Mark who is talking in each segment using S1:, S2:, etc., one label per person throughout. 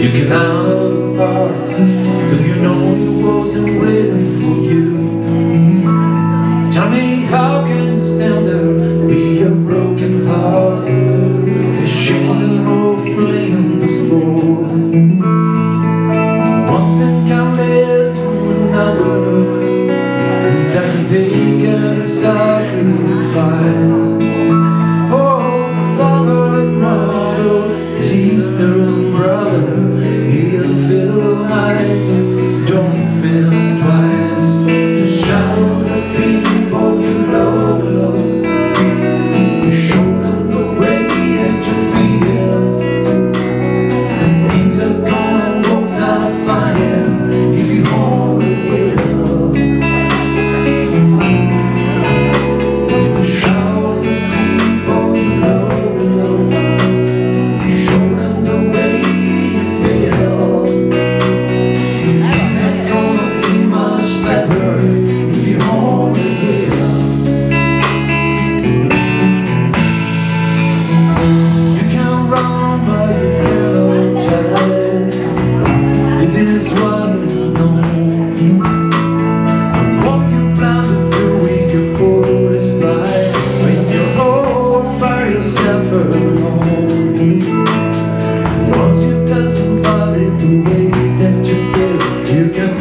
S1: You cannot. Do you know you
S2: wasn't waiting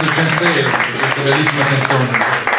S2: Vincenzo Censero, questa bellissima canzone.